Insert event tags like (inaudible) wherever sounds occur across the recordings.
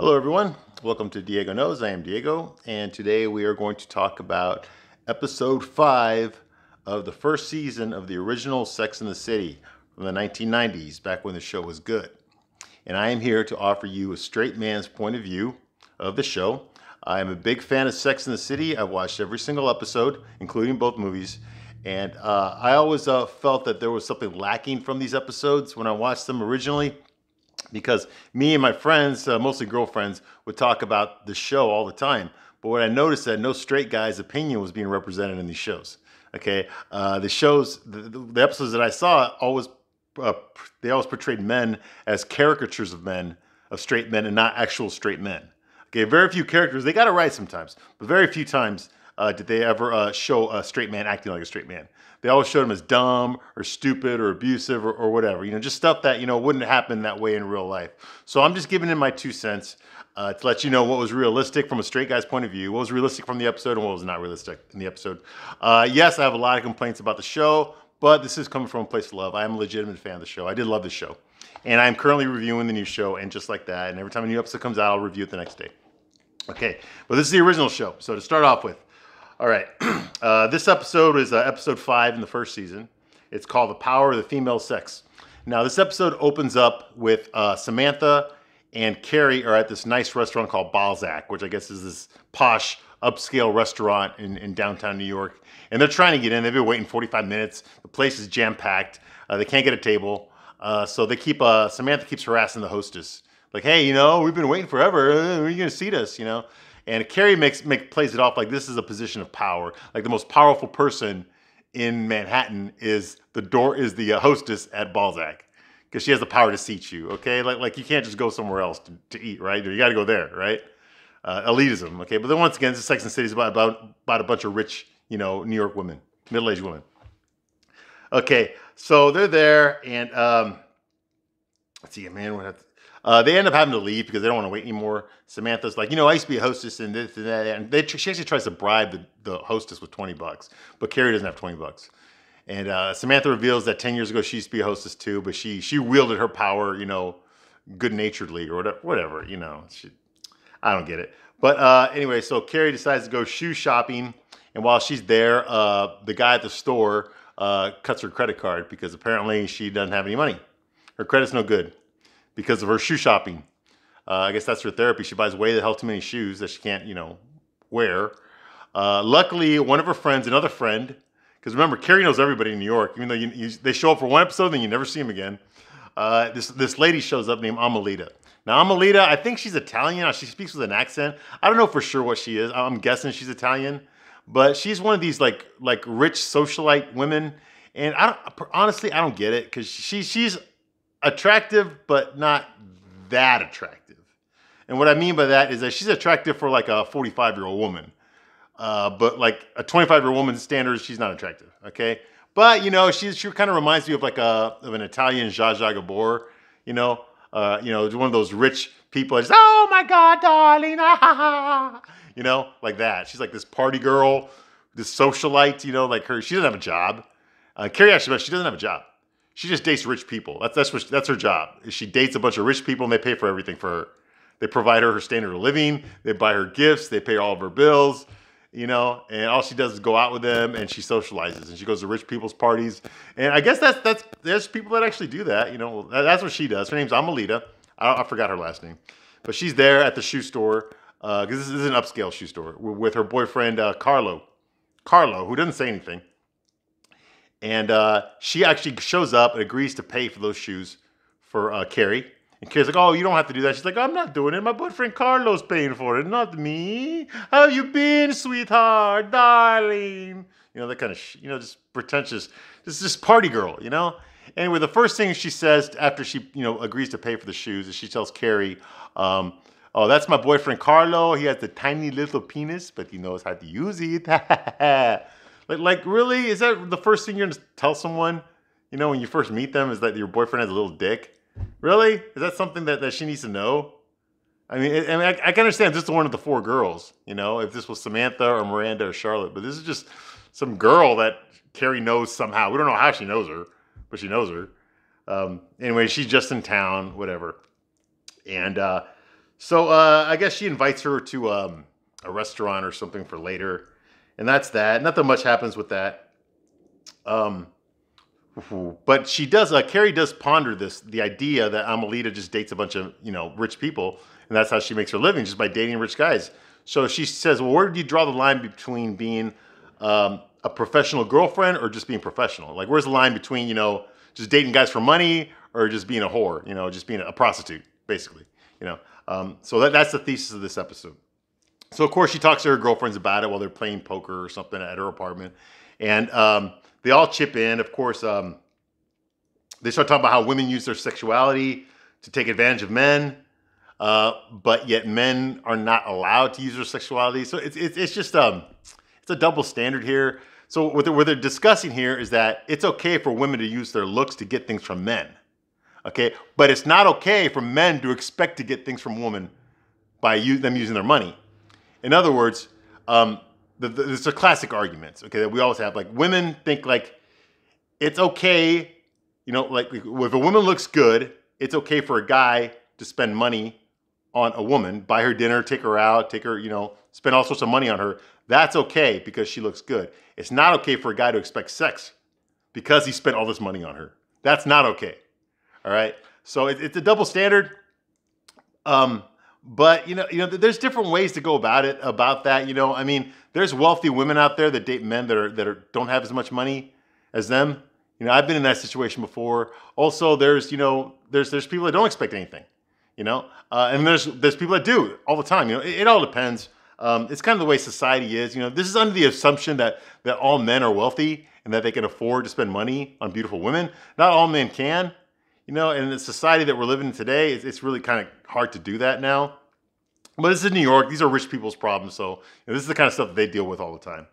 Hello, everyone. Welcome to Diego Knows. I am Diego, and today we are going to talk about episode five of the first season of the original Sex in the City from the 1990s, back when the show was good. And I am here to offer you a straight man's point of view of the show. I am a big fan of Sex in the City. I've watched every single episode, including both movies. And uh, I always uh, felt that there was something lacking from these episodes when I watched them originally because me and my friends, uh, mostly girlfriends, would talk about the show all the time. But what I noticed that no straight guy's opinion was being represented in these shows. Okay, uh, the shows, the, the, episodes that I saw, always uh, they always portrayed men as caricatures of men, of straight men, and not actual straight men. Okay, very few characters. They got it right sometimes, but very few times uh, did they ever uh, show a straight man acting like a straight man. They always showed him as dumb or stupid or abusive or, or whatever. You know, just stuff that you know wouldn't happen that way in real life. So I'm just giving in my two cents uh, to let you know what was realistic from a straight guy's point of view, what was realistic from the episode, and what was not realistic in the episode. Uh, yes, I have a lot of complaints about the show, but this is coming from a place of love. I am a legitimate fan of the show. I did love the show. And I'm currently reviewing the new show, and just like that, and every time a new episode comes out, I'll review it the next day. Okay, but this is the original show. So to start off with, all right, (clears throat) uh, this episode is uh, episode five in the first season. It's called The Power of the Female Sex. Now, this episode opens up with uh, Samantha and Carrie are at this nice restaurant called Balzac, which I guess is this posh, upscale restaurant in, in downtown New York. And they're trying to get in. They've been waiting 45 minutes. The place is jam packed. Uh, they can't get a table. Uh, so they keep, uh, Samantha keeps harassing the hostess. Like, hey, you know, we've been waiting forever. When are you going to seat us, you know? And Carrie makes, make, plays it off like this is a position of power. Like the most powerful person in Manhattan is the door is the uh, hostess at Balzac because she has the power to seat you. Okay, like like you can't just go somewhere else to, to eat, right? You got to go there, right? Uh, elitism. Okay, but then once again, this Sex and City is about, about about a bunch of rich, you know, New York women, middle aged women. Okay, so they're there, and um, see, a man, what. Uh, they end up having to leave because they don't want to wait anymore. Samantha's like, you know, I used to be a hostess and this and that. And they, she actually tries to bribe the, the hostess with 20 bucks, but Carrie doesn't have 20 bucks. And uh, Samantha reveals that 10 years ago she used to be a hostess too, but she she wielded her power, you know, good naturedly or whatever, whatever you know. She, I don't get it. But uh, anyway, so Carrie decides to go shoe shopping. And while she's there, uh, the guy at the store uh, cuts her credit card because apparently she doesn't have any money. Her credit's no good because of her shoe shopping. Uh, I guess that's her therapy. She buys way the hell too many shoes that she can't, you know, wear. Uh, luckily, one of her friends, another friend, because remember, Carrie knows everybody in New York, even though you, you, they show up for one episode, then you never see them again. Uh, this this lady shows up named Amalita. Now Amalita, I think she's Italian. She speaks with an accent. I don't know for sure what she is. I'm guessing she's Italian, but she's one of these like like rich socialite women. And I honestly, I don't get it because she she's attractive, but not that attractive. And what I mean by that is that she's attractive for like a 45 year old woman. Uh, but like a 25 year old woman's standards, she's not attractive. Okay. But you know, she she kind of reminds me of like a of an Italian Zsa Zsa Gabor. You know, uh, you know, one of those rich people. Just oh my God, darling, ah, you know, like that. She's like this party girl, this socialite. You know, like her. She doesn't have a job. Uh, Carrie actually, she doesn't have a job. She just dates rich people. That's that's what that's her job. She dates a bunch of rich people and they pay for everything for her. They provide her her standard of living. They buy her gifts. They pay all of her bills you know, and all she does is go out with them and she socializes and she goes to rich people's parties. And I guess that's that's there's people that actually do that, you know. That's what she does. Her name's Amalita. I, I forgot her last name, but she's there at the shoe store because uh, this is an upscale shoe store with her boyfriend uh, Carlo. Carlo, who doesn't say anything, and uh, she actually shows up and agrees to pay for those shoes for uh, Carrie and Carrie's like, oh, you don't have to do that. She's like, I'm not doing it. My boyfriend Carlos paying for it, not me. How you been, sweetheart, darling? You know, that kind of, sh- you know, just pretentious, just this party girl, you know? Anyway, the first thing she says after she, you know, agrees to pay for the shoes is she tells Carrie, um, oh, that's my boyfriend Carlo. He has the tiny little penis, but he knows how to use it. (laughs) like, like, really? Is that the first thing you're to tell someone? You know, when you first meet them, is that your boyfriend has a little dick? Really? Is that something that, that she needs to know? I mean, I, mean, I, I can understand this is one of the four girls, you know, if this was Samantha or Miranda or Charlotte, but this is just some girl that Carrie knows somehow. We don't know how she knows her, but she knows her. Um, anyway, she's just in town, whatever. And uh, So uh, I guess she invites her to um, a restaurant or something for later, and that's that. Nothing much happens with that. Um, but she does. Uh, Carrie does ponder this the idea that Amalita just dates a bunch of you know rich people, and that's how she makes her living just by dating rich guys. So she says, "Well, where do you draw the line between being um, a professional girlfriend or just being professional? Like, where's the line between you know just dating guys for money or just being a whore? You know, just being a prostitute, basically. You know." Um, so that, that's the thesis of this episode. So of course she talks to her girlfriends about it while they're playing poker or something at her apartment, and um, they all chip in. Of course, um, they start talking about how women use their sexuality to take advantage of men, uh, but yet men are not allowed to use their sexuality. So it's it's, it's just um, it's a double standard here. So what they're, what they're discussing here is that it's okay for women to use their looks to get things from men, okay, but it's not okay for men to expect to get things from women by them using their money. In other words, um, the, the, a classic arguments, okay, that we always have. Like women think like it's okay, you know, like if a woman looks good, it's okay for a guy to spend money on a woman, buy her dinner, take her out, take her, you know, spend all sorts of money on her. That's okay because she looks good. It's not okay for a guy to expect sex because he spent all this money on her. That's not okay. All right. So it, it's a double standard. Um, but you know, you know, there's different ways to go about it. About that, you know, I mean, there's wealthy women out there that date men that are that are don't have as much money as them. You know, I've been in that situation before. Also, there's you know, there's there's people that don't expect anything. You know, uh, and there's there's people that do all the time. You know, it, it all depends. Um, it's kind of the way society is. You know, this is under the assumption that that all men are wealthy and that they can afford to spend money on beautiful women. Not all men can. You know, in the society that we're living in today, it's, it's really kind of hard to do that now. But this is New York. These are rich people's problems. So you know, this is the kind of stuff they deal with all the time.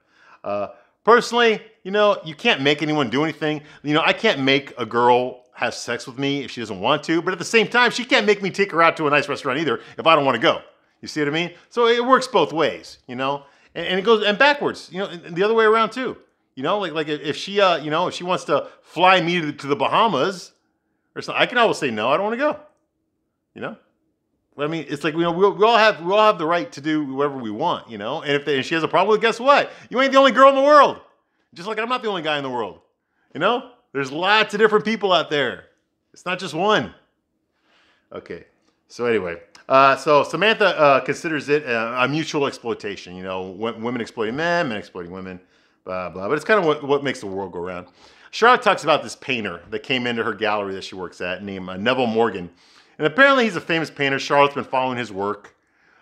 Uh, personally, you know, you can't make anyone do anything. You know, I can't make a girl have sex with me if she doesn't want to. But at the same time, she can't make me take her out to a nice restaurant either if I don't want to go. You see what I mean? So it works both ways, you know, and, and it goes and backwards, you know, the other way around too. You know, like like if she, uh, you know, if she wants to fly me to the Bahamas, or something. I can always say no. I don't want to go. You know. I mean, it's like you know we, we all have we all have the right to do whatever we want. You know. And if, they, she has a problem, guess what? You ain't the only girl in the world. Just like I'm not the only guy in the world. You know. There's lots of different people out there. It's not just one. Okay. So anyway, uh, so Samantha uh, considers it a, a, mutual exploitation. You know, women exploiting men, men exploiting women, blah blah. But it's kind of what, what makes the world go round. Charlotte talks about this painter that came into her gallery that she works at named uh, Neville Morgan. And apparently he's a famous painter. Charlotte's been following his work.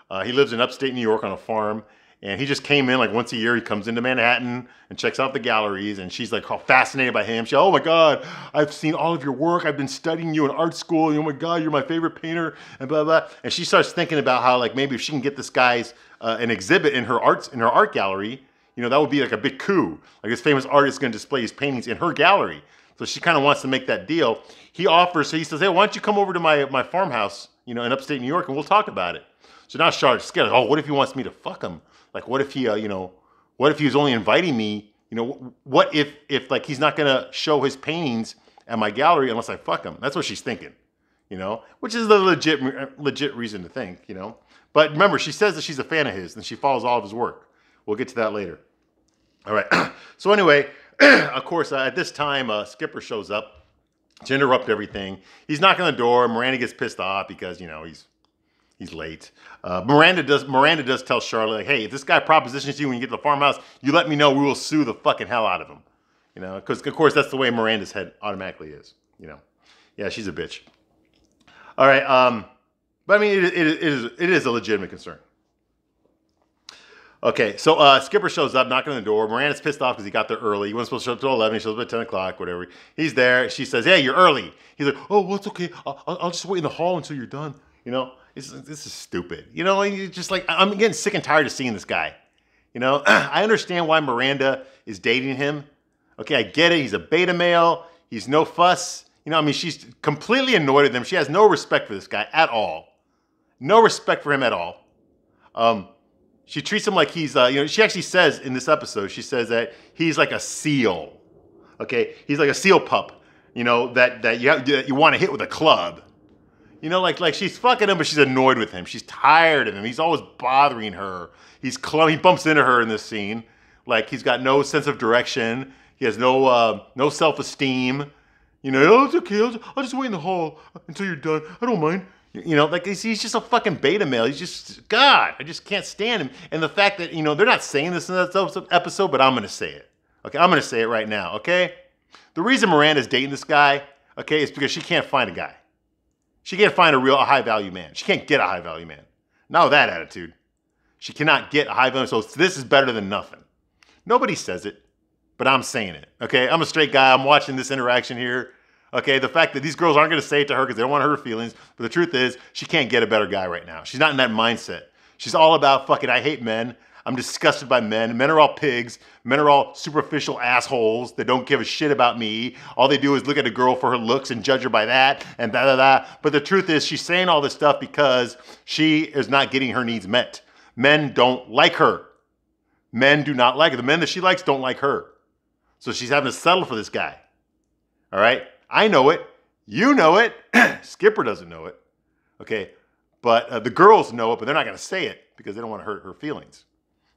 Uh, he lives in upstate New York on a farm. And he just came in like once a year. He comes into Manhattan and checks out the galleries. And she's like fascinated by him. She's, like, oh my God, I've seen all of your work. I've been studying you in art school. And, oh my God, you're my favorite painter. And blah, blah. And she starts thinking about how like maybe if she can get this guy's uh, an exhibit in her arts in her art gallery, you know, that would be like a big coup. Like this famous artist is going to display his paintings in her gallery. So she kind of wants to make that deal. He offers, so he says, hey, why don't you come over to my, my farmhouse, you know, in upstate New York and we'll talk about it. So now Charlotte's scared. Oh, what if he wants me to fuck him? Like, what if he, uh, you know, what if he was only inviting me? You know, what if, if like he's not going to show his paintings at my gallery unless I fuck him? That's what she's thinking, you know, which is the legit, legit reason to think, you know. But remember, she says that she's a fan of his and she follows all of his work. We'll get to that later. All right. (clears throat) so anyway, (clears throat) of course, uh, at this time, uh, Skipper shows up to interrupt everything. He's knocking on the door. Miranda gets pissed off because you know he's he's late. Uh, Miranda does Miranda does tell Charlotte, like, "Hey, if this guy propositions you when you get to the farmhouse, you let me know. We will sue the fucking hell out of him." You know, because of course that's the way Miranda's head automatically is. You know, yeah, she's a bitch. All right, um, but I mean, it, it, it is it is a legitimate concern. Okay, so uh, Skipper shows up, knocking on the door. Miranda's pissed off because he got there early. He wasn't supposed to show up till 11. He shows up at 10 o'clock, whatever. He's there. She says, hey, you're early. He's like, oh, well, it's okay. I'll, I'll just wait in the hall until you're done. You know, this is stupid. You know, just like, I'm getting sick and tired of seeing this guy. You know, (clears throat) I understand why Miranda is dating him. Okay, I get it. He's a beta male. He's no fuss. You know, I mean, she's completely annoyed at him. She has no respect for this guy at all. No respect for him at all. Um, she treats him like he's, uh, you know, she actually says in this episode, she says that he's like a seal. Okay, he's like a seal pup, you know, that that you you want to hit with a club. You know, like like she's fucking him, but she's annoyed with him. She's tired of him. He's always bothering her. He's cl- he bumps into her in this scene. Like he's got no sense of direction. He has no uh, no self esteem. You know, oh, it's okay. I'll just wait in the hall until you're done. I don't mind. You know, like he's, just a fucking beta male. He's just God. I just can't stand him. And the fact that you know they're not saying this in that episode, but I'm gonna say it. Okay, I'm gonna say it right now. Okay, the reason Miranda's dating this guy, okay, is because she can't find a guy. She can't find a real high value man. She can't get a high value man. Not with that attitude. She cannot get a high value. So this is better than nothing. Nobody says it, but I'm saying it. Okay, I'm a straight guy. I'm watching this interaction here. Okay, the fact that these girls aren't going to say it to her because they don't want her feelings. But the truth is, she can't get a better guy right now. She's not in that mindset. She's all about fucking. I hate men. I'm disgusted by men. Men are all pigs. Men are all superficial assholes that don't give a shit about me. All they do is look at a girl for her looks and judge her by that and da da da. But the truth is, she's saying all this stuff because she is not getting her needs met. Men don't like her. Men do not like her. The men that she likes don't like her. So she's having to settle for this guy. All right? I know it. You know it. (clears throat) Skipper doesn't know it. Okay? But uh, the girls know it, but they're not going to say it because they don't want to hurt her feelings.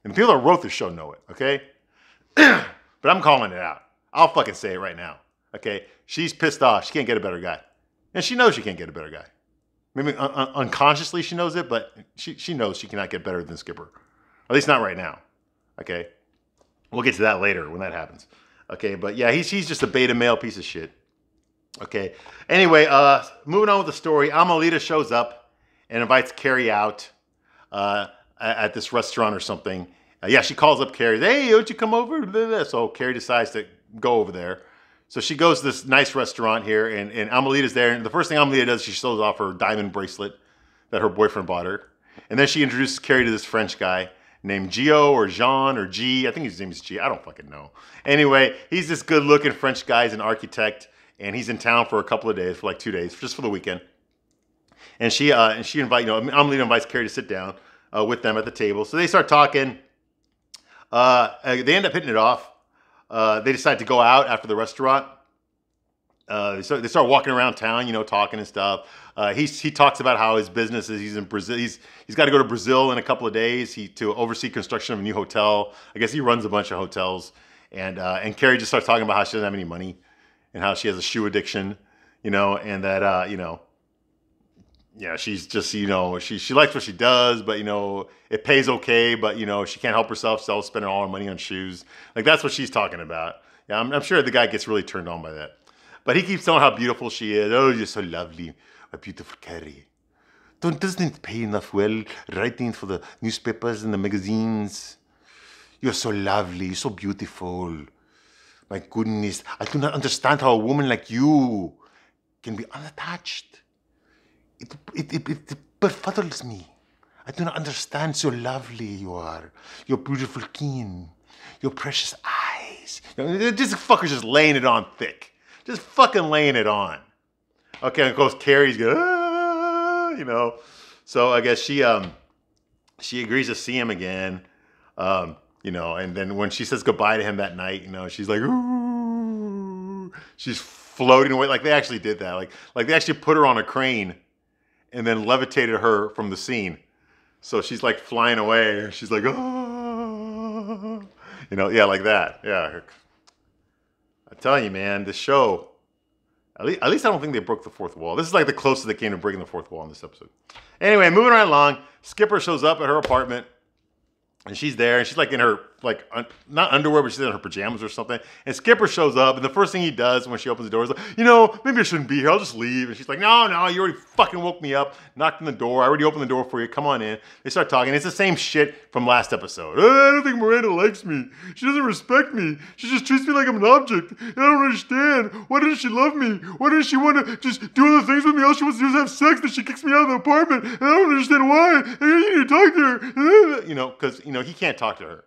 And the people that wrote the show know it, okay? (clears throat) but I'm calling it out. I'll fucking say it right now, okay? She's pissed off. She can't get a better guy. And she knows she can't get a better guy. Maybe un- un- unconsciously she knows it, but she, she knows she cannot get better than Skipper. At least not right now, okay? We'll get to that later when that happens. Okay, but yeah, he's, he's just a beta male piece of shit. Okay. Anyway, uh, moving on with the story, Amalita shows up and invites Carrie out. Uh, at this restaurant or something. Uh, yeah, she calls up Carrie. Hey, don't you come over? So Carrie decides to go over there. So she goes to this nice restaurant here, and, and Amalita's there. And the first thing Amalita does, she shows off her diamond bracelet that her boyfriend bought her. And then she introduces Carrie to this French guy named Gio or Jean or G. I think his name is G. I don't fucking know. Anyway, he's this good looking French guy. He's an architect, and he's in town for a couple of days, for like two days, just for the weekend. And she uh, and she invite you know Amalita invites Carrie to sit down uh, with them at the table. So they start talking. Uh, uh, they end up hitting it off. Uh, they decide to go out after the restaurant. Uh, they, start, they start walking around town, you know, talking and stuff. Uh, he, he talks about how his business is. He's in Brazil. He's he's got to go to Brazil in a couple of days. He to oversee construction of a new hotel. I guess he runs a bunch of hotels. And and Carrie just starts talking about how she doesn't have any money, and how she has a shoe addiction, you know, and that uh, you know yeah, she's just you know she she likes what she does, but you know it pays okay, but you know she can't help herself, so spending all her money on shoes. Like that's what she's talking about. Yeah, I'm, I'm sure the guy gets really turned on by that. But he keeps telling how beautiful she is. Oh, you're so lovely, a beautiful Carrie. Don't doesn't it pay enough well writing for the newspapers and the magazines? You're so lovely, so beautiful. My goodness, I do not understand how a woman like you can be unattached it, it, it, it befuddles me. I do not understand so lovely you are. Your beautiful kin. Your precious eyes. This fucker's just laying it on thick. Just fucking laying it on. Okay, and of course Carrie's going, ah, you know. So I guess she um she agrees to see him again. Um, you know, and then when she says goodbye to him that night, you know, she's like, Ooh. she's floating away. Like they actually did that. Like like they actually put her on a crane and then levitated her from the scene. So she's like flying away. She's like, oh, you know, yeah, like that. Yeah. I'm telling you, man, this show, at least, at least I don't think they broke the fourth wall. This is like the closest they came to breaking the fourth wall in this episode. Anyway, moving right along, Skipper shows up at her apartment and she's there and she's like in her like un- not underwear but she's in her pajamas or something. And skipper shows up and the first thing he does when she opens the door is like you know maybe i shouldn't be here. I'll just leave. And she's like no no you already fucking woke me up knocked on the door. I already opened the door for you. Come on in. They start talking. It's the same shit from last episode. Oh, i don't think miranda likes me. She doesn't respect me. She just treats me like i'm an object. I don't understand. Why doesn't she love me? Why doesn't she want to just do other things with me? All she wants to do is have sex then she kicks me out of the apartment. And i don't understand why. You need to talk to her. (laughs) You know because you know he can't talk to her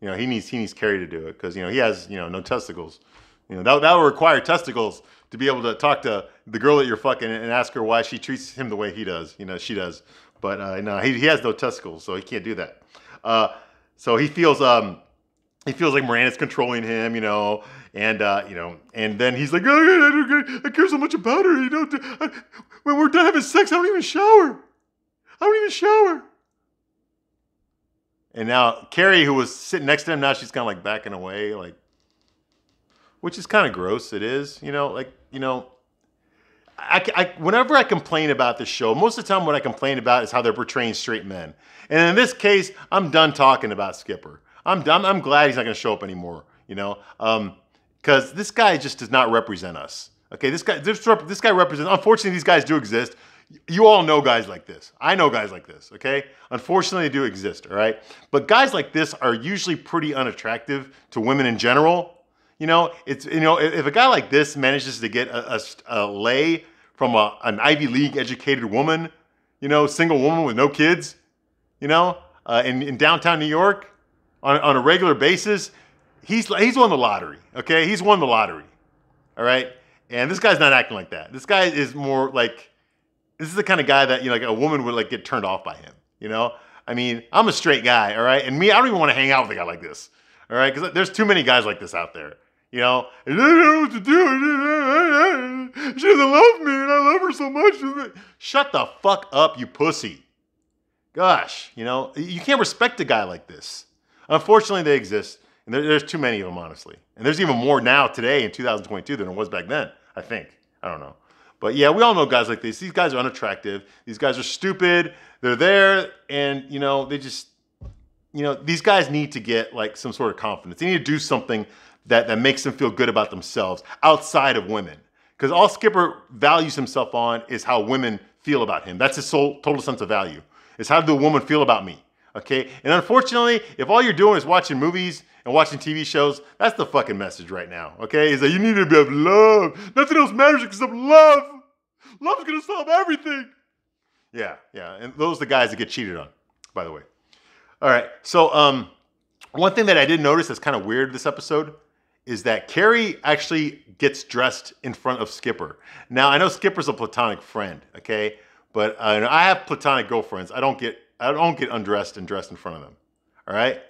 you know, he needs he needs Carrie to do it because you know he has you know no testicles. You know that that would require testicles to be able to talk to the girl that you're fucking and ask her why she treats him the way he does. You know, she does. But uh, no, he, he has no testicles, so he can't do that. Uh, so he feels um, he feels like Miranda's controlling him, you know, and uh, you know, and then he's like, oh, I, care so much about her, you know. When we're done having sex, I don't even shower. I don't even shower. And now Carrie, who was sitting next to him, now she's kind of like backing away, like, which is kind of gross. It is, you know, like you know, I, I, whenever I complain about this show, most of the time what I complain about is how they're portraying straight men. And in this case, I'm done talking about Skipper. I'm done. I'm glad he's not going to show up anymore. You know, because um, this guy just does not represent us. Okay, this guy, this, this guy represents. Unfortunately, these guys do exist. You all know guys like this. I know guys like this. Okay, unfortunately, they do exist. All right, but guys like this are usually pretty unattractive to women in general. You know, it's you know if a guy like this manages to get a, a, a lay from a, an Ivy League educated woman, you know, single woman with no kids, you know, uh, in, in downtown New York on, on a regular basis, he's he's won the lottery. Okay, he's won the lottery. All right, and this guy's not acting like that. This guy is more like this is the kind of guy that you know, like a woman would like get turned off by him. You know, I mean, I'm a straight guy. All right, and me, I don't even want to hang out with a guy like this. All right, because there's too many guys like this out there. You know, I don't know what to do. (laughs) She doesn't love me, and I love her so much. Shut the fuck up, you pussy. Gosh, you know, you can't respect a guy like this. Unfortunately, they exist, and there, there's too many of them, honestly. And there's even more now today in 2022 than there was back then. I think. I don't know. But yeah, we all know guys like this. These guys are unattractive. These guys are stupid. They're there, and you know, they just, you know, these guys need to get like some sort of confidence. They need to do something that, that makes them feel good about themselves outside of women. Because all Skipper values himself on is how women feel about him. That's his sole, total sense of value. Is how do the woman feel about me? Okay? And unfortunately, if all you're doing is watching movies and watching TV shows, that's the fucking message right now. Okay? Is that you need to have love. Nothing else matters except love. Love's gonna solve everything. Yeah, yeah. And those are the guys that get cheated on, by the way. All right. So um one thing that I did notice that's kind of weird this episode is that Carrie actually gets dressed in front of Skipper. Now I know Skipper's a platonic friend, okay, but uh, I have platonic girlfriends. I don't get I don't get undressed and dressed in front of them. All right.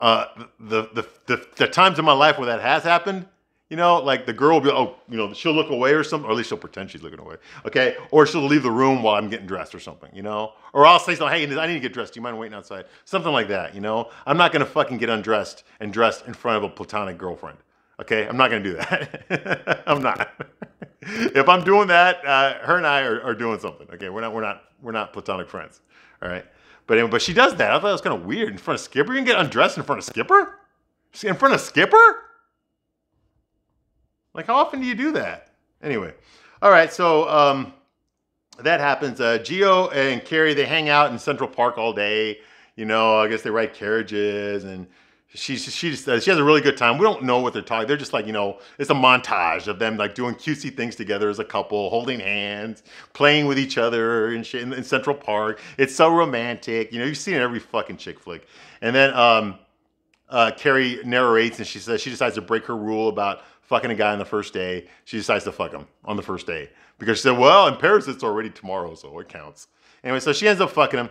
Uh, the, the the the times in my life where that has happened, you know, like the girl will be, oh, you know, she'll look away or something, or at least she'll pretend she's looking away, okay? Or she'll leave the room while I'm getting dressed or something, you know? Or I'll say something, hey, I need to get dressed. Do you mind waiting outside? Something like that, you know? I'm not gonna fucking get undressed and dressed in front of a platonic girlfriend. Okay, I'm not gonna do that. (laughs) I'm not. (laughs) if I'm doing that, uh, her and I are, are, doing something. Okay, we're not, we're not, we're not platonic friends. All right, but anyway, but she does that. I thought it was kind of weird in front of Skipper. You can get undressed in front of Skipper? In front of Skipper? Like, how often do you do that? Anyway, all right, so um, that happens. Uh, Geo and Carrie they hang out in Central Park all day. You know, I guess they ride carriages and she she just, uh, she has a really good time. We don't know what they're talking. They're just like you know, it's a montage of them like doing cutesy things together as a couple, holding hands, playing with each other in, in, in Central Park. It's so romantic. You know, you've seen it every fucking chick flick. And then um, uh, Carrie narrates and she says she decides to break her rule about fucking a guy on the first day. She decides to fuck him on the first day because she said, well, in Paris it's already tomorrow, so it counts. Anyway, so she ends up fucking him,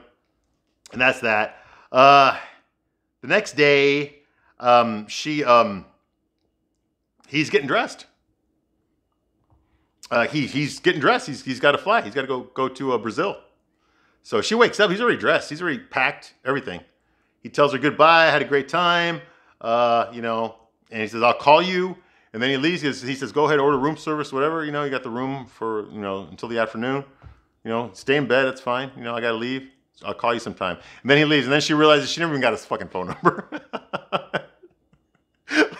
and that's that. Uh, the next day, um, she um, he's getting dressed. Uh, he he's getting dressed. He's he's got to fly. He's got to go go to uh, Brazil. So she wakes up. He's already dressed. He's already packed everything. He tells her goodbye. I had a great time. Uh, you know, and he says I'll call you. And then he leaves. He says, he says, "Go ahead, order room service, whatever. You know, you got the room for you know until the afternoon. You know, stay in bed. That's fine. You know, I got to leave. I'll call you sometime. And then he leaves, and then she realizes she never even got his fucking phone number. (laughs)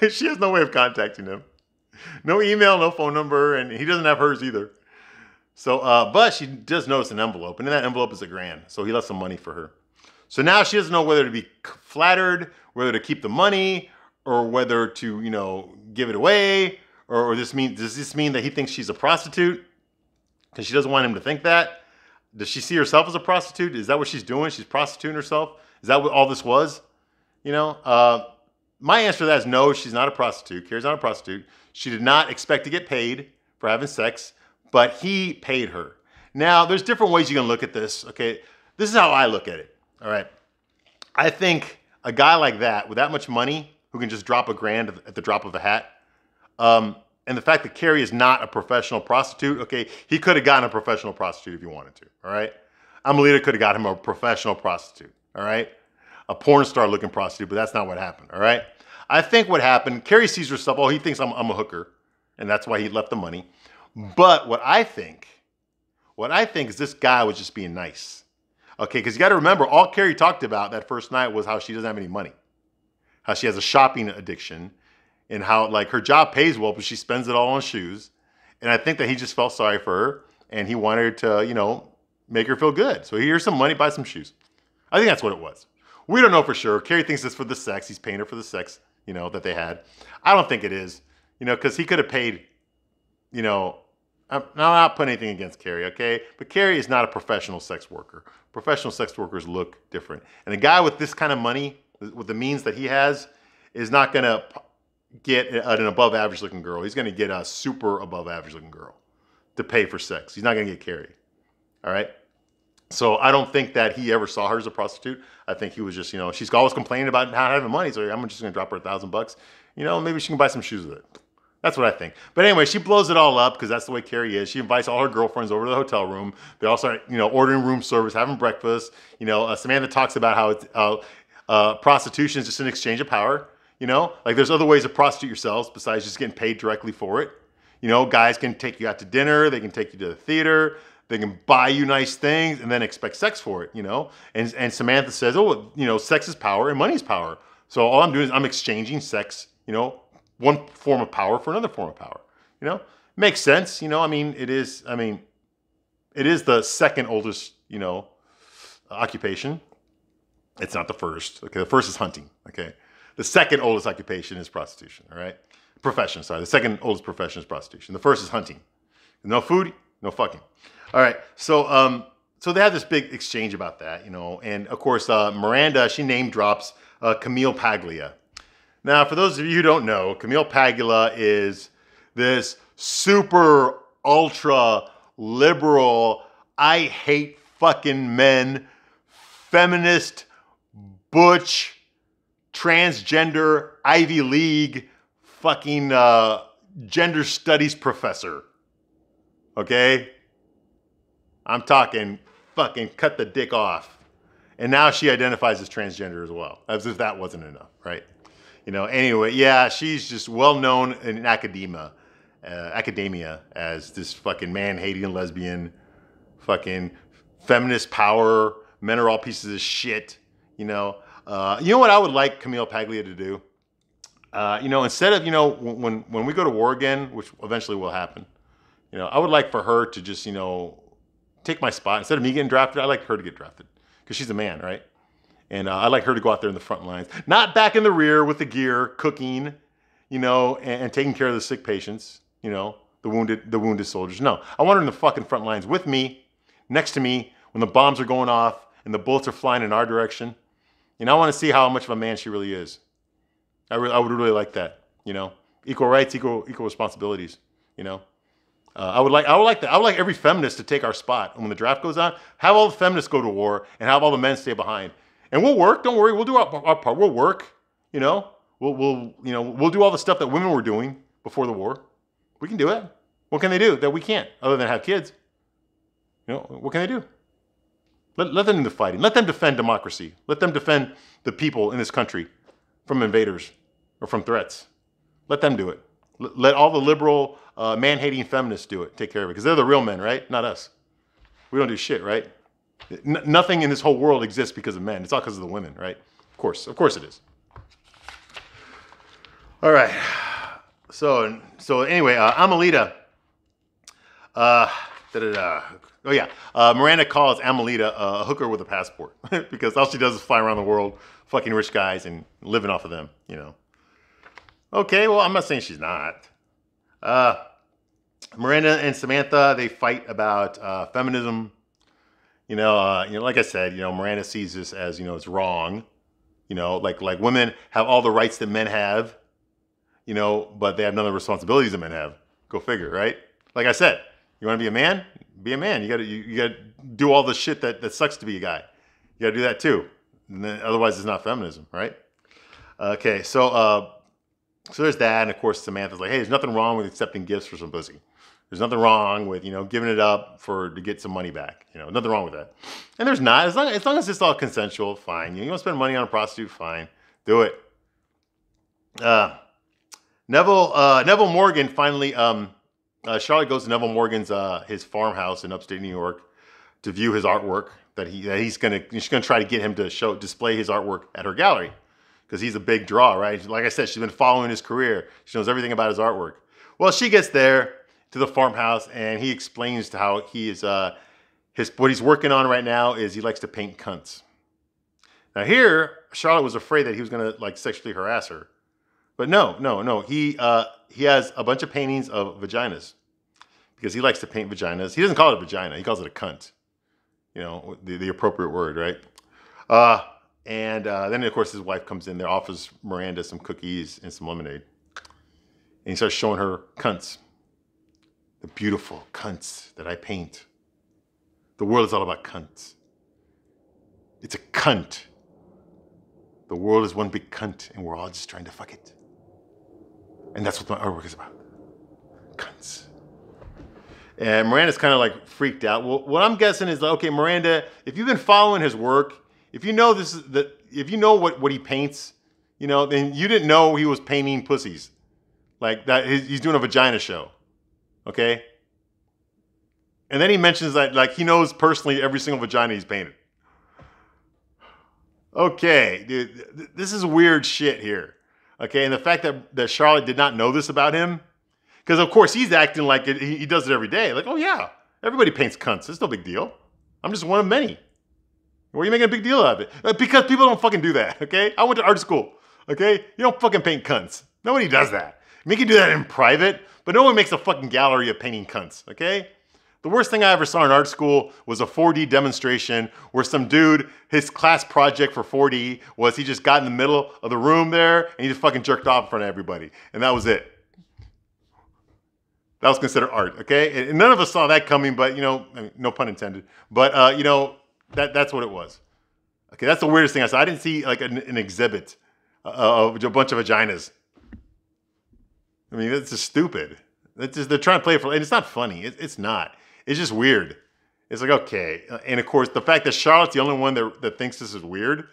she has no way of contacting him. No email, no phone number, and he doesn't have hers either. So, uh, but she does notice an envelope, and in that envelope is a grand. So he left some money for her. So now she doesn't know whether to be flattered, whether to keep the money, or whether to, you know, give it away, or, or this mean does this mean that he thinks she's a prostitute? Because she doesn't want him to think that. Does she see herself as a prostitute? Is that what she's doing? She's prostituting herself? Is that what all this was? You know, uh, my answer to that is no, she's not a prostitute. Carrie's not a prostitute. She did not expect to get paid for having sex, but he paid her. Now, there's different ways you can look at this, okay? This is how I look at it, all right? I think a guy like that, with that much money, who can just drop a grand at the drop of a hat. Um, and the fact that Carrie is not a professional prostitute, okay, he could have gotten a professional prostitute if he wanted to, all right? Amalita could have got him a professional prostitute, all right? A porn star looking prostitute, but that's not what happened, all right? I think what happened, Carrie sees herself, oh, he thinks I'm, I'm a hooker, and that's why he left the money. But what I think, what I think is this guy was just being nice. Okay, because you got to remember, all Carrie talked about that first night was how she doesn't have any money, how she has a shopping addiction, and how like her job pays well, but she spends it all on shoes. And I think that he just felt sorry for her, and he wanted to, you know, make her feel good. So here's some money, buy some shoes. I think that's what it was. We don't know for sure. Carrie thinks it's for the sex. He's paying her for the sex, you know, that they had. I don't think it is, you know, because he could have paid, you know, I'm not putting anything against Carrie, okay? But Carrie is not a professional sex worker. Professional sex workers look different. And a guy with this kind of money, with the means that he has, is not going to get an above average looking girl. He's going to get a super above average looking girl to pay for sex. He's not going to get Carrie. All right? So I don't think that he ever saw her as a prostitute. I think he was just, you know, she's always complaining about not having money. So I'm just going to drop her a thousand bucks. You know, maybe she can buy some shoes with it. That's what I think. But anyway, she blows it all up because that's the way Carrie is. She invites all her girlfriends over to the hotel room. They all start, you know, ordering room service, having breakfast. You know, uh, Samantha talks about how uh, uh, prostitution is just an exchange of power. You know, like there's other ways to prostitute yourselves besides just getting paid directly for it. You know, guys can take you out to dinner, they can take you to the theater, they can buy you nice things and then expect sex for it, you know? And, and Samantha says, oh, you know, sex is power and money is power. So all I'm doing is I'm exchanging sex, you know, one form of power for another form of power. You know, makes sense. You know, I mean, it is. I mean, it is the second oldest. You know, occupation. It's not the first. Okay, the first is hunting. Okay, the second oldest occupation is prostitution. All right, profession. Sorry, the second oldest profession is prostitution. The first is hunting. No food, no fucking. All right, so um, so they have this big exchange about that, you know, and of course uh, Miranda she name drops uh, Camille Paglia. Now, for those of you who don't know, Camille Paglia is this super ultra liberal, I hate fucking men, feminist, butch, transgender, Ivy League, fucking uh, gender studies professor. Okay? I'm talking fucking cut the dick off. And now she identifies as transgender as well, as if that wasn't enough, right? you know, anyway, yeah, she's just well known in academia, uh, academia as this fucking man-hating lesbian, fucking feminist power. Men are all pieces of shit. You know, uh, you know what I would like Camille Paglia to do. Uh, you know, instead of you know when when we go to war again, which eventually will happen, you know, I would like for her to just you know take my spot instead of me getting drafted. I like her to get drafted because she's a man, right? And uh, I'd like her to go out there in the front lines, not back in the rear with the gear, cooking, you know, and, and, taking care of the sick patients, you know, the wounded, the wounded soldiers. No, I want her in the fucking front lines with me, next to me, when the bombs are going off and the bullets are flying in our direction. And I want to see how much of a man she really is. I, re- I would really like that, you know, equal rights, equal equal responsibilities, you know. Uh, I would like I would like that. I would like every feminist to take our spot. And when the draft goes on, have all the feminists go to war and have all the men stay behind and we'll work. Don't worry, we'll do our, our part. We'll work. You know, we'll we'll you know we'll do all the stuff that women were doing before the war. We can do it. What can they do that we can't, other than have kids? You know, what can they do? Let, let them do the fighting. Let them defend democracy. Let them defend the people in this country from invaders or from threats. Let them do it. Let all the liberal, uh, man hating feminists do it. Take care of it. Because they're the real men, right? Not us. We don't do shit, right? N- nothing in this whole world exists because of men. It's all because of the women, right? Of course, of course it is. All right. So, so anyway, uh, Amalita. Uh, oh yeah, uh, Miranda calls Amalita a hooker with a passport (laughs) because all she does is fly around the world, fucking rich guys and living off of them. You know. Okay, well, I'm not saying she's not. Uh, Miranda and Samantha they fight about uh, feminism you know, uh, you know, like I said, you know, Miranda sees this as you know it's wrong. You know, like like women have all the rights that men have. You know, but they have none of the responsibilities that men have. Go figure, right? Like I said, you want to be a man, be a man. You got to you, you got to do all the shit that that sucks to be a guy. You got to do that too. Then, otherwise, it's not feminism, right? Okay, so uh, so there's that, and of course Samantha's like, hey, there's nothing wrong with accepting gifts for some pussy. There's nothing wrong with you know giving it up for to get some money back. You know, nothing wrong with that. And there's not as long as, long as it's all consensual, fine. You, you want to spend money on a prostitute, fine, do it. Uh, Neville uh, Neville Morgan finally. Um, uh, Charlotte goes to Neville Morgan's uh, his farmhouse in upstate New York to view his artwork. That he that he's gonna she's gonna try to get him to show display his artwork at her gallery because he's a big draw, right? Like I said, she's been following his career. She knows everything about his artwork. Well, she gets there to the farmhouse and he explains to how he is uh, his what he's working on right now is he likes to paint cunts. Now here, Charlotte was afraid that he was gonna like sexually harass her, but no, no, no. He uh, he has a bunch of paintings of vaginas because he likes to paint vaginas. He doesn't call it a vagina; he calls it a cunt. You know, the, the appropriate word, right? Uh, and uh, then, of course, his wife comes in there, offers Miranda some cookies and some lemonade. And he starts showing her cunts. The beautiful cunts that I paint. The world is all about cunts. It's a cunt. The world is one big cunt, and we're all just trying to fuck it. And that's what my artwork is about. Cunts. And Miranda's kind of like freaked out. Well, what I'm guessing is like, okay, Miranda, if you've been following his work, if you know this is that if you know what, what he paints, you know, then you didn't know he was painting pussies. Like that he's doing a vagina show. Okay? And then he mentions that like he knows personally every single vagina he's painted. Okay, dude, this is weird shit here. Okay, and the fact that, that Charlotte did not know this about him, because of course he's acting like it, he, does it every day. Like, oh yeah, everybody paints cunts. It's no big deal. I'm just one of many. Why are you making a big deal out of it? Uh, because people don't fucking do that, okay? I went to art school, okay? You don't fucking paint cunts. Nobody does that. You can do that in private, but no one makes a fucking gallery of painting cunts, okay? The worst thing I ever saw in art school was a 4D demonstration where some dude, his class project for 4D was he just got in the middle of the room there and he just fucking jerked off in front of everybody. And that was it. That was considered art, okay? And none of us saw that coming, but you know, no pun intended. But uh, you know, that that's what it was. Okay, that's the weirdest thing I saw. I didn't see like an, an exhibit uh, of a bunch of vaginas. I mean, that's just stupid. That's just they're trying to play it for, and it's not funny. It, it's not. It's just weird. It's like okay, uh, and of course the fact that Charlotte's the only one that that thinks this is weird.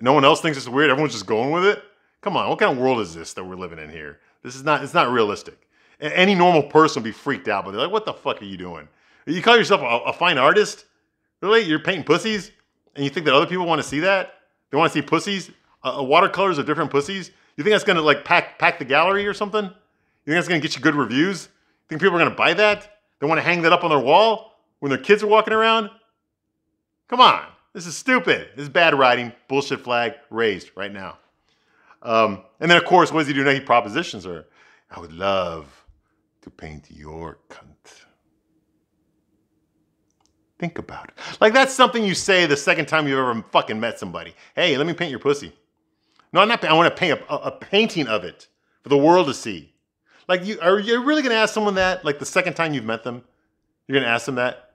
No one else thinks it's weird. Everyone's just going with it. Come on, what kind of world is this that we're living in here? This is not. It's not realistic. Any normal person would be freaked out, but they're like, "What the fuck are you doing? You call yourself a, a fine artist? Really? You're painting pussies? And you think that other people want to see that? They want to see pussies? Uh, watercolors of different pussies? You think that's going to like pack, pack the gallery or something? You think that's going to get you good reviews? You think people are going to buy that? They want to hang that up on their wall when their kids are walking around? Come on. This is stupid. This is bad writing. Bullshit flag raised right now. Um, and then, of course, what does he do now? He propositions her. I would love to paint your cunt. Think about it. Like that's something you say the second time you've ever fucking met somebody. Hey, let me paint your pussy. No, I'm not. I want to paint a, a, painting of it for the world to see. Like, you are you really gonna ask someone that? Like the second time you've met them, you're gonna ask them that.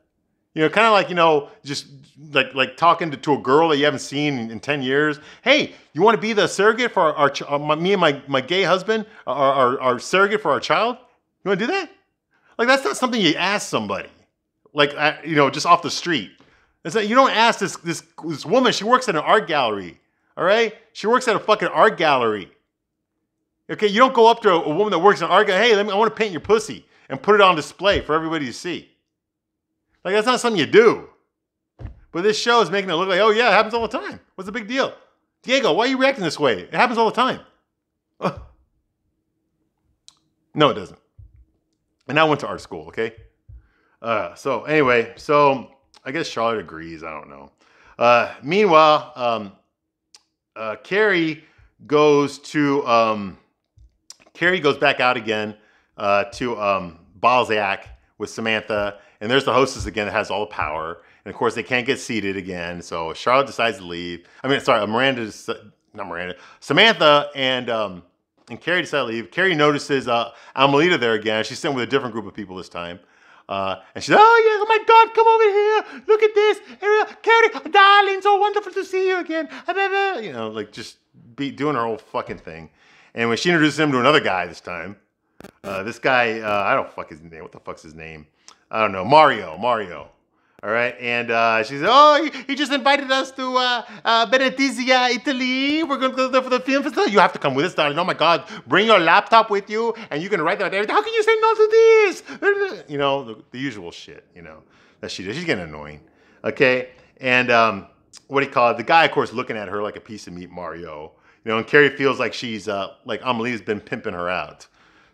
You know, kind of like you know, just like like talking to, to a girl that you haven't seen in, in ten years. Hey, you want to be the surrogate for our, our, our uh, my, me and my my gay husband, our, our our surrogate for our child? You want to do that? Like that's not something you ask somebody like you know, just off the street. It's like you don't ask this this this woman. She works at an art gallery. All right, she works at a fucking art gallery. Okay, you don't go up to a, a woman that works in art. Hey, let me. I want to paint your pussy and put it on display for everybody to see. Like that's not something you do. But this show is making it look like, oh yeah, it happens all the time. What's the big deal? Diego, why are you reacting this way? It happens all the time. no, it doesn't. And I went to art school, okay? Uh, so anyway, so I guess Charlotte agrees. I don't know. Uh, meanwhile, um, uh, Carrie goes to um, Carrie goes back out again uh, to um, Balzac with Samantha, and there's the hostess again that has all the power. And of course, they can't get seated again. So Charlotte decides to leave. I mean, sorry, Miranda, not Miranda, Samantha and um, and Carrie decide to leave. Carrie notices uh, Amalita there again. She's sitting with a different group of people this time. Uh, and she's, like, oh yeah, oh my God, come over here, look at this, Carrie, darling, so wonderful to see you again. You know, like just be doing her whole fucking thing. And when she introduces him to another guy this time, uh, this guy, uh, I don't fuck his name. What the fuck's his name? I don't know. Mario. Mario. All right, and uh, she said, "Oh, he, just invited us to uh, uh, Benetizia, Italy. We're going to go there for the film festival. You have to come with us, darling. Oh my God, bring your laptop with you, and you can write down everything. How can you say no to this? You know, the, the usual shit. You know that she does. She's getting annoying. Okay, and um, what do you call it? The guy, of course, looking at her like a piece of meat, Mario. You know, and Carrie feels like she's uh, like Amelie's been pimping her out.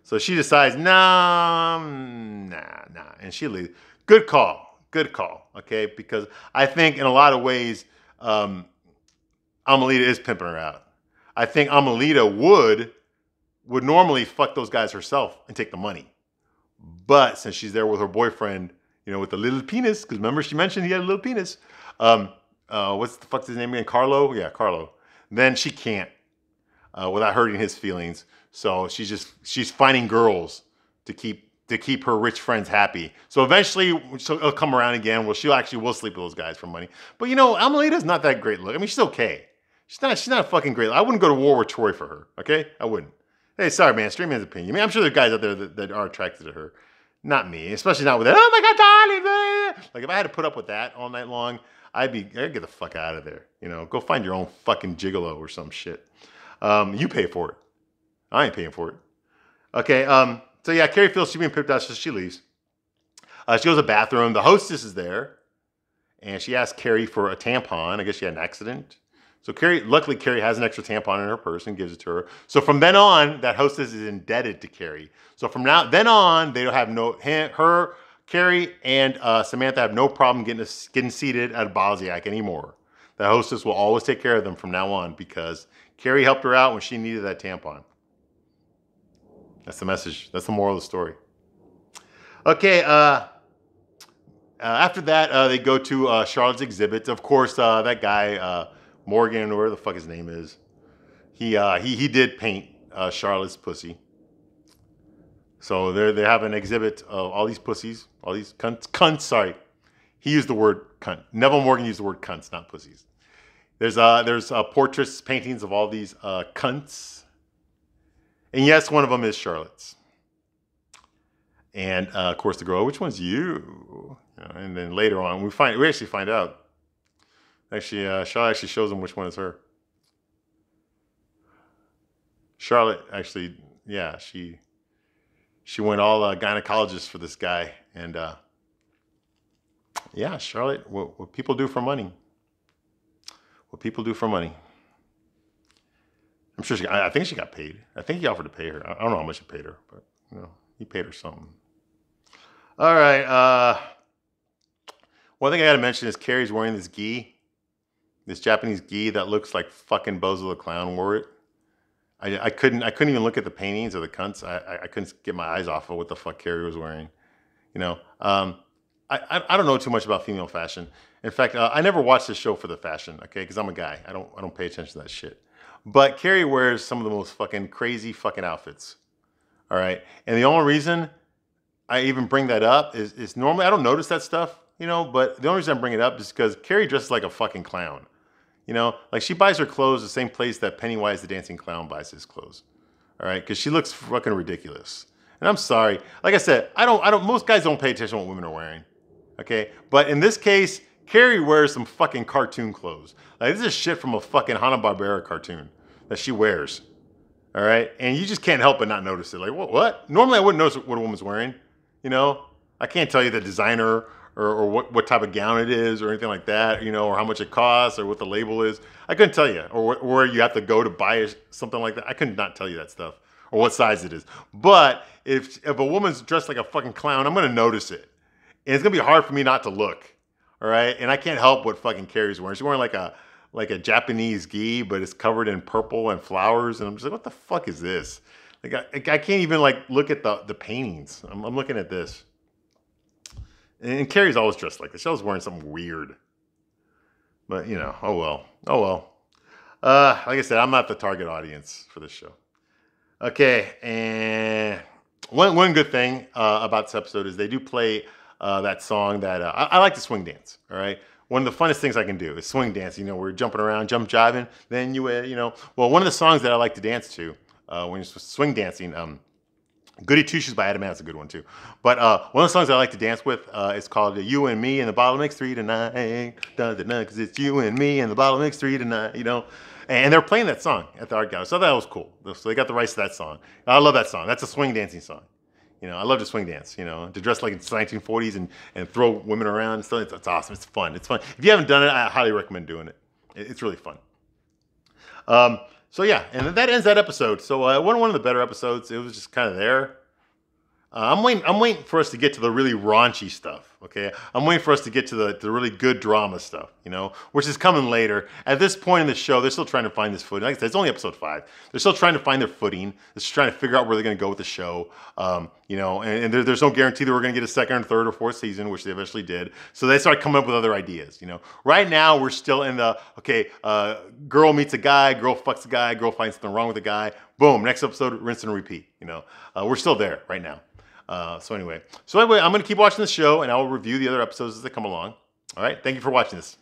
So she decides, nah, nah, nah, and she leaves. Good call good call, okay? Because I think in a lot of ways, um, Amalita is pimping her out. I think Amalita would would normally fuck those guys herself and take the money, but since she's there with her boyfriend, you know, with the little penis, because remember she mentioned he had a little penis. Um, uh, what's the fuck's his name again? Carlo? Yeah, Carlo. Then she can't uh, without hurting his feelings. So she's just she's finding girls to keep to keep her rich friends happy. So eventually she'll come around again. Well, she'll actually will sleep with those guys for money. But you know, Amalita's not that great look. I mean, she's okay. She's not. She's not fucking great. I wouldn't go to war with Troy for her. Okay, I wouldn't. Hey, sorry, man. Straight man's opinion. I mean, I'm sure there are guys out there that, that are attracted to her. Not me, especially not with that. Oh my god, darling. Like if I had to put up with that all night long, I'd be. I'd get the fuck out of there. You know, go find your own fucking gigolo or some shit. Um, you pay for it. I ain't paying for it. Okay. Um, so yeah, Carrie feels she's being pimped out, so she leaves. Uh, she goes to the bathroom. The hostess is there, and she asks Carrie for a tampon. I guess she had an accident. So Carrie, luckily, Carrie has an extra tampon in her purse and gives it to her. So from then on, that hostess is indebted to Carrie. So from now then on, they don't have no her, Carrie, and uh, Samantha have no problem getting a, getting seated at a anymore. The hostess will always take care of them from now on because Carrie helped her out when she needed that tampon. That's the message. That's the moral of the story. Okay, uh, uh, after that, uh, they go to uh, Charlotte's exhibit. Of course, uh, that guy, uh, Morgan, or whatever the fuck his name is, he, he, he did paint Charlotte's pussy. So they they have an exhibit of all these pussies, all these cunts, cunts, sorry. He used the word cunt. Neville Morgan used the word cunts, not pussies. There's, uh, there's portraits, paintings of all these cunts and yes, one of them is Charlotte's. And uh, of course, the girl, which one's you? you know, and then later on, we find we actually find out. Actually, uh, Charlotte actually shows them which one is her. Charlotte actually, yeah, she she went all uh, gynecologist for this guy, and uh, yeah, Charlotte, what, what people do for money. What people do for money. I'm sure she. I, think she got paid. I think he offered to pay her. I, don't know how much he paid her, but you know, he paid her something. All right. Uh, one thing I got to mention is Carrie's wearing this gi, this Japanese gi that looks like fucking Bozo the Clown wore it. I, I couldn't. I couldn't even look at the paintings or the cunts. I, I couldn't get my eyes off of what the fuck Carrie was wearing. You know. Um, I, I, I don't know too much about female fashion. In fact, uh, I never watched this show for the fashion. Okay, because I'm a guy. I don't. I don't pay attention to that shit. But Carrie wears some of the most fucking crazy fucking outfits. All right. And the only reason I even bring that up is, is normally I don't notice that stuff, you know, but the only reason I bring it up is because Carrie dresses like a fucking clown. You know, like she buys her clothes the same place that Pennywise the Dancing Clown buys his clothes. All right. Cause she looks fucking ridiculous. And I'm sorry. Like I said, I don't, I don't, most guys don't pay attention to what women are wearing. Okay. But in this case, Carrie wears some fucking cartoon clothes. Like this is shit from a fucking Hanna-Barbera cartoon that she wears. All right. And you just can't help but not notice it. Like, what? what? Normally I wouldn't notice what a woman's wearing. You know, I can't tell you the designer or, or what, what type of gown it is or anything like that, you know, or how much it costs or what the label is. I couldn't tell you. Or where you have to go to buy something like that. I could not tell you that stuff or what size it is. But if, if a woman's dressed like a fucking clown, I'm going to notice it. And it's going to be hard for me not to look. All right. And I can't help what fucking Carrie's wearing. She's wearing like a, like a Japanese gi, but it's covered in purple and flowers. And I'm just like, what the fuck is this? Like, I, I can't even like look at the, the paintings. I'm, I'm looking at this. And, and Carrie's always dressed like this. She was wearing something weird. But, you know, oh well. Oh well. Uh, like I said, I'm not the target audience for this show. Okay, and one, one good thing uh, about this episode is they do play uh, that song that uh, I, I, like to swing dance, all right? one of the funnest things I can do is swing dance. You know, we're jumping around, jump jiving. Then you, uh, you know, well, one of the songs that I like to dance to uh, when you're swing dancing, um, Goody Two Shoes by Adam Ant is a good one too. But uh, one of the songs I like to dance with uh, is called "You and Me and the Bottle Makes Three Tonight." Because it's you and me and the Bottle Makes Three Tonight. You know, and they're playing that song at the art gallery, so that was cool. So they got the rights to that song. I love that song. That's a swing dancing song. You know, I love to swing dance. You know, to dress like it's 1940s and, and throw women around and stuff. It's, it's awesome. It's fun. It's fun. If you haven't done it, I highly recommend doing it. It's really fun. Um, so yeah, and that ends that episode. So uh, one one of the better episodes. It was just kind of there. Uh, I'm waiting. I'm waiting for us to get to the really raunchy stuff. Okay, I'm waiting for us to get to the, the really good drama stuff. You know, which is coming later. At this point in the show, they're still trying to find this footing. Like I said, it's only episode five. They're still trying to find their footing. They're just trying to figure out where they're going to go with the show. Um, you know, and, and there, there's no guarantee that we're going to get a second, or third, or fourth season, which they eventually did. So they start coming up with other ideas. You know, right now we're still in the okay. Uh, girl meets a guy, girl fucks a guy, girl finds something wrong with a guy. Boom. Next episode, rinse and repeat. You know, uh, we're still there right now. Uh, so anyway, so anyway, I'm going to keep watching the show and I will review the other episodes as they come along. All right. Thank you for watching this.